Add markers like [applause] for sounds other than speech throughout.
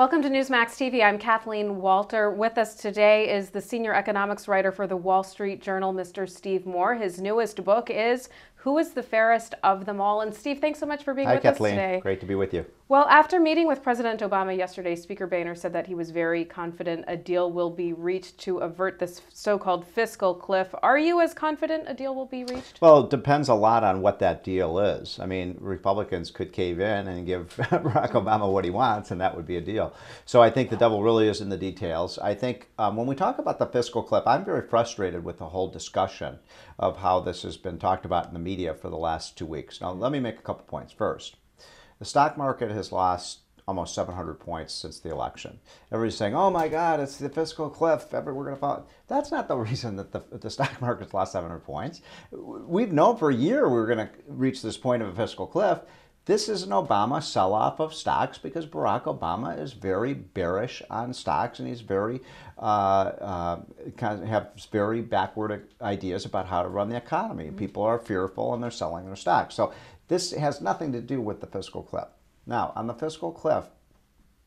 Welcome to Newsmax TV. I'm Kathleen Walter. With us today is the senior economics writer for the Wall Street Journal, Mr. Steve Moore. His newest book is who is the fairest of them all? And Steve, thanks so much for being Hi, with Kathleen. us today. Great to be with you. Well, after meeting with President Obama yesterday, Speaker Boehner said that he was very confident a deal will be reached to avert this so-called fiscal cliff. Are you as confident a deal will be reached? Well, it depends a lot on what that deal is. I mean, Republicans could cave in and give [laughs] Barack Obama what he wants, and that would be a deal. So I think the devil really is in the details. I think um, when we talk about the fiscal cliff, I'm very frustrated with the whole discussion of how this has been talked about in the media for the last two weeks. Now, let me make a couple points. First, the stock market has lost almost 700 points since the election. Everybody's saying, "Oh my God, it's the fiscal cliff. We're going to fall." That's not the [laughs] reason that the, the stock market's lost 700 points. We've known for a year we were going to reach this point of a fiscal cliff. This is an Obama sell-off of stocks because Barack Obama is very bearish on stocks and he's very uh, uh, kind of has very backward ideas about how to run the economy. People are fearful and they're selling their stocks. So this has nothing to do with the fiscal cliff. Now, on the fiscal cliff,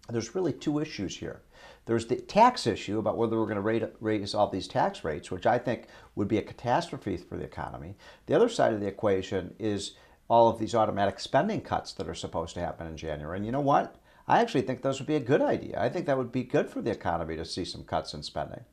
there's really two issues here. There's the tax issue about whether we're going to raise all these tax rates, which I think would be a catastrophe for the economy. The other side of the equation is all of these automatic spending cuts that are supposed to happen in January. And you know what? I actually think those would be a good idea. I think that would be good for the economy to see some cuts in spending.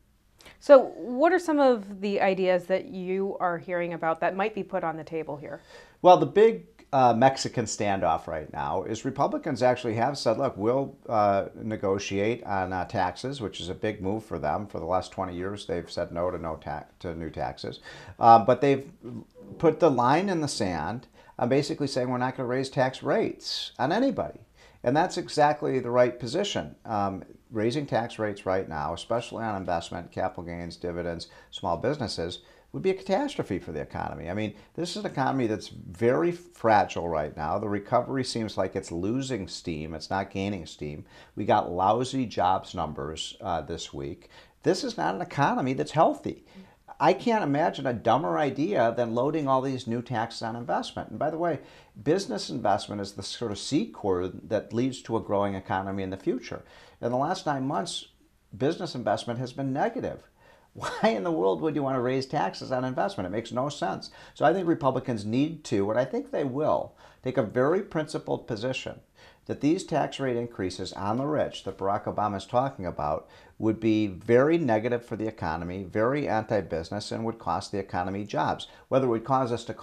So, what are some of the ideas that you are hearing about that might be put on the table here? Well, the big uh, Mexican standoff right now is Republicans actually have said, look, we'll uh, negotiate on uh, taxes, which is a big move for them. For the last 20 years, they've said no to no ta- to new taxes, uh, but they've put the line in the sand I'm basically saying we're not going to raise tax rates on anybody. And that's exactly the right position. Um, raising tax rates right now, especially on investment, capital gains, dividends, small businesses, would be a catastrophe for the economy. I mean, this is an economy that's very fragile right now. The recovery seems like it's losing steam, it's not gaining steam. We got lousy jobs numbers uh, this week. This is not an economy that's healthy. I can't imagine a dumber idea than loading all these new taxes on investment. And by the way, business investment is the sort of seed cord that leads to a growing economy in the future. In the last nine months, business investment has been negative. Why in the world would you want to raise taxes on investment? It makes no sense. So I think Republicans need to, and I think they will, take a very principled position that these tax rate increases on the rich that Barack Obama is talking about would be very negative for the economy, very anti-business, and would cost the economy jobs. Whether it would cause us to,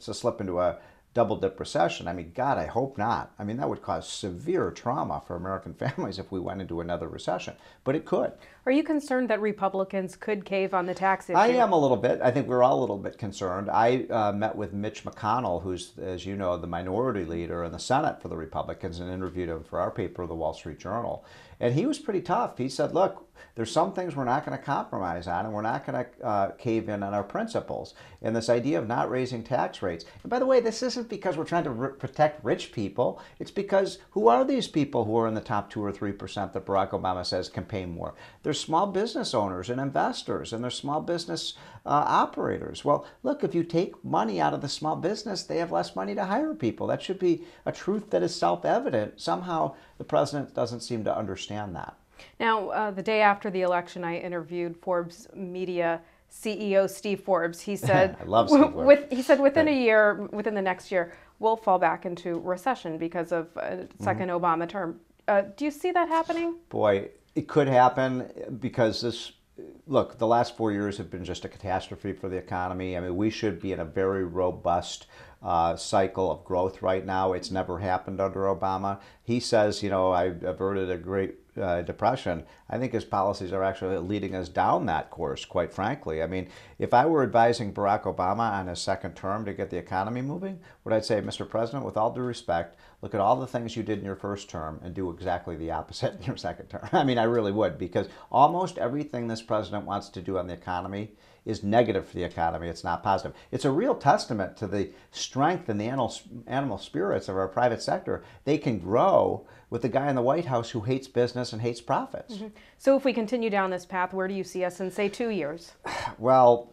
to slip into a double dip recession. I mean, God, I hope not. I mean, that would cause severe trauma for American [laughs] families if we went into another recession, but it could. Are you concerned that Republicans could cave on the tax issue? I am a little bit. I think we're all a little bit concerned. I uh, met with Mitch McConnell, who's, as you know, the minority leader in the Senate for the Republicans, and interviewed him for our paper, the Wall Street Journal. And he was pretty tough. He said, look, there's some things we're not going to compromise on, and we're not going to uh, cave in on our principles. And this idea of not raising tax rates. And by the way, this isn't because we're trying to protect rich people. It's because who are these people who are in the top two or three percent that Barack Obama says can pay more? They're small business owners and investors, and they're small business uh, operators. Well, look, if you take money out of the small business, they have less money to hire people. That should be a truth that is self-evident. Somehow, the president doesn't seem to understand that. Now, uh, the day after the election, I interviewed Forbes Media CEO Steve Forbes. He [laughs] said, "I love Steve Forbes." With, he said within a year, within the next year, we'll fall back into recession because of a 2nd mm-hmm. Obama term. Uh, do you see that happening? Boy, it could happen because this. Look, the last four years have been just a catastrophe for the economy. I mean, we should be in a very robust uh, cycle of growth right now. It's never happened under Obama. He says, you know, I averted a great uh, depression, I think his policies are actually leading us down that course, quite frankly. I mean, if I were advising Barack Obama on his second term to get the economy moving, what I'd say, Mr. President, with all due respect, look at all the things you did in your first term and do exactly the opposite in your [laughs] second term. I mean, I really would, because almost everything this president wants to do on the economy is negative for the economy. It's not positive. It's a real testament to the strength and the animal, animal spirits of our private sector. They can grow with the guy in the White House who hates business and hates profits. Mm-hmm. So if we continue down this path, where do you see us in, say, two years? [sighs] Well,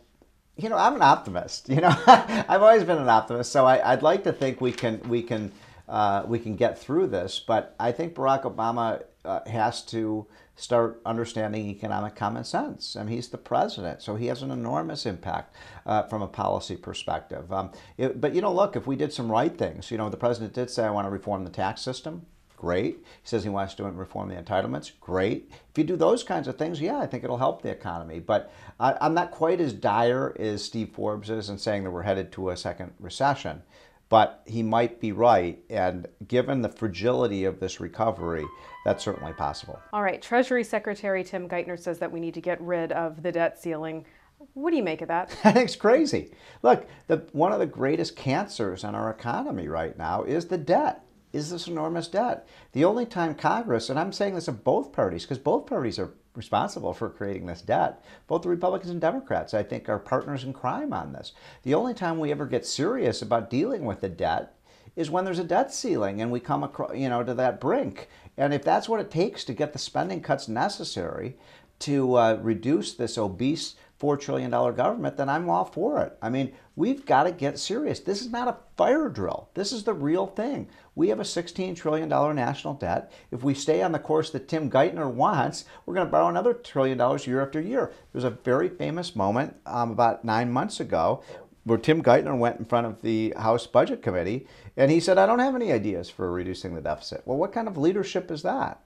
you know, I'm an optimist. You know, [laughs] I've always been an optimist, so I, would like to think we can we can uh, we can get through this. But I think Barack Obama uh, has to start understanding economic common sense. and he's the president, so he has an enormous impact uh, from a policy perspective. Um, it, but you know, look, if we did some right things, you know, the president did say, I want to reform the tax system. Great. He says he wants to reform the entitlements. Great. If you do those kinds of things, yeah, I think it'll help the economy. But I, I'm not quite as dire as Steve Forbes is in saying that we're headed to a second recession but he might be right. And given the fragility of this recovery, that's certainly possible. All right. Treasury Secretary Tim Geithner says that we need to get rid of the debt ceiling. What do you make of that? I think it's crazy. Look, the, one of the greatest cancers in our economy right now is the debt, is this enormous debt. The only time Congress, and I'm saying this of both parties, because both parties are responsible for creating this debt. Both the Republicans and Democrats, I think, are partners in crime on this. The only time we ever get serious about dealing with the debt is when there's a debt ceiling and we come across, you know, to that brink. And if that's what it takes to get the spending cuts necessary to uh, reduce this obese $4 trillion government, then I'm all for it. I mean, we've got to get serious. This is not a fire drill. This is the real thing. We have a $16 trillion national debt. If we stay on the course that Tim Geithner wants, we're going to borrow another trillion dollars year after year. There's a very famous moment um, about nine months ago where Tim Geithner went in front of the House Budget Committee and he said, I don't have any ideas for reducing the deficit. Well, what kind of leadership is that?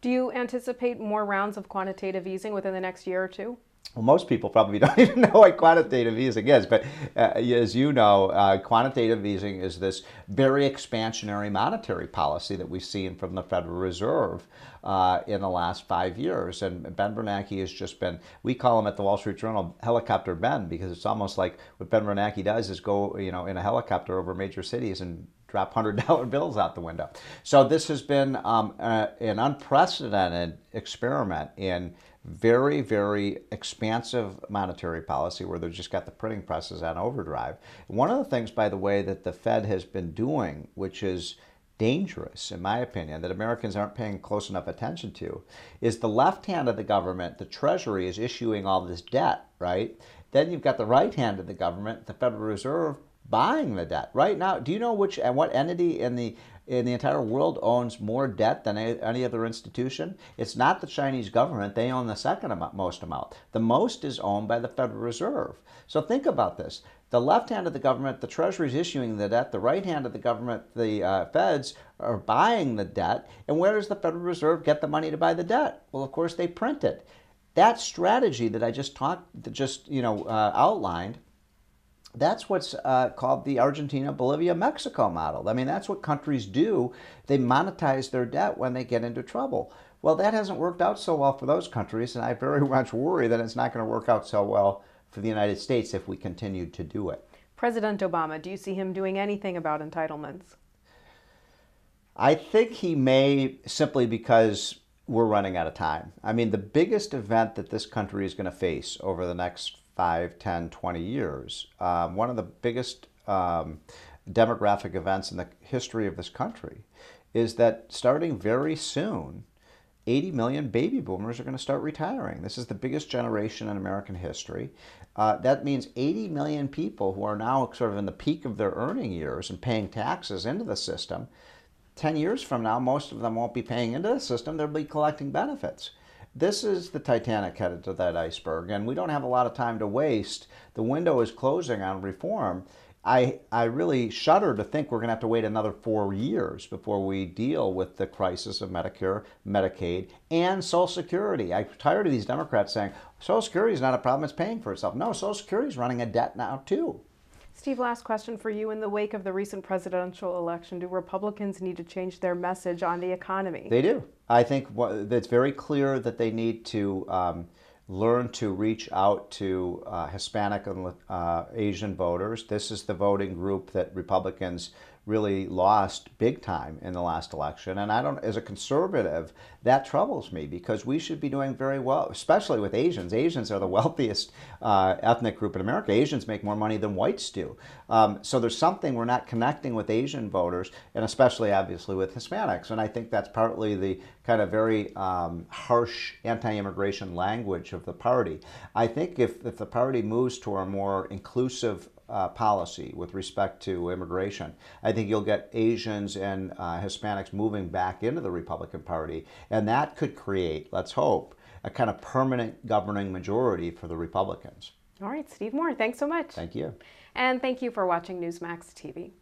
Do you anticipate more rounds of quantitative easing within the next year or two? Well, most people probably [laughs] don't even know what quantitative easing is, but uh, as you know, uh, quantitative easing is this very expansionary monetary policy that we've seen from the Federal Reserve uh, in the last five years. And Ben Bernanke has just been, we call him at the Wall Street Journal Helicopter Ben, because it's almost like what Ben Bernanke does is go, you know, in a helicopter over major cities and drop hundred dollar [laughs] bills out the window. So this has been um, uh, an unprecedented experiment in very, very expansive monetary policy where they've just got the printing presses on overdrive. One of the things, by the way, that the Fed has been doing, which is dangerous, in my opinion, that Americans aren't paying close enough attention to, is the left hand of the government, the Treasury, is issuing all this debt, right? Then you've got the right hand of the government, the Federal Reserve, buying the debt. Right now, do you know which and what entity in the in the entire world owns more debt than any other institution. It's not the Chinese government. They own the second amount, most amount. The most is owned by the Federal Reserve. So think about this. The left hand of the government, the Treasury is issuing the debt. The right hand of the government, the uh, Feds, are buying the debt. And where does the Federal Reserve get the money to buy the debt? Well, of course, they print it. That strategy that I just talked, just you know uh, outlined, that's what's uh, called the Argentina, Bolivia, Mexico model. I mean, that's what countries do. They monetize their debt when they get into trouble. Well, that hasn't worked out so well for those countries, and I very [laughs] much worry that it's not going to work out so well for the United States if we continue to do it. President Obama, do you see him doing anything about entitlements? I think he may simply because we're running out of time. I mean, the biggest event that this country is going to face over the next 5, 10, 20 years. Um, one of the biggest um, demographic events in the history of this country is that starting very soon, 80 million baby boomers are going to start retiring. This is the biggest generation in American history. Uh, that means 80 million people who are now sort of in the peak of their earning years and paying taxes into the system. 10 years from now, most of them won't be paying into the system, they'll be collecting benefits. This is the Titanic headed to that iceberg, and we don't have a lot of time to waste. The window is closing on reform. I, I really shudder to think we're going to have to wait another four years before we deal with the crisis of Medicare, Medicaid, and Social Security. I'm tired of these Democrats saying Social Security is not a problem, it's paying for itself. No, Social Security is running a debt now, too. Steve, last question for you. In the wake of the recent presidential election, do Republicans need to change their message on the economy? They do. I think it's very clear that they need to um, learn to reach out to uh, Hispanic and uh, Asian voters. This is the voting group that Republicans really lost big time in the last election. And I don't, as a conservative, that troubles me because we should be doing very well, especially with Asians. Asians are the [laughs] wealthiest uh, ethnic group in America. Asians make more money than whites do. Um, so there's something we're not connecting with Asian voters, and especially obviously with Hispanics. And I think that's partly the kind of very um, harsh anti-immigration language of the party. I think if, if the party moves to a more inclusive uh, policy with respect to immigration. I think you'll get Asians and uh, Hispanics moving back into the Republican Party, and that could create, let's hope, a kind of permanent governing majority for the Republicans. All right, Steve Moore, thanks so much. Thank you. And thank you for watching Newsmax TV.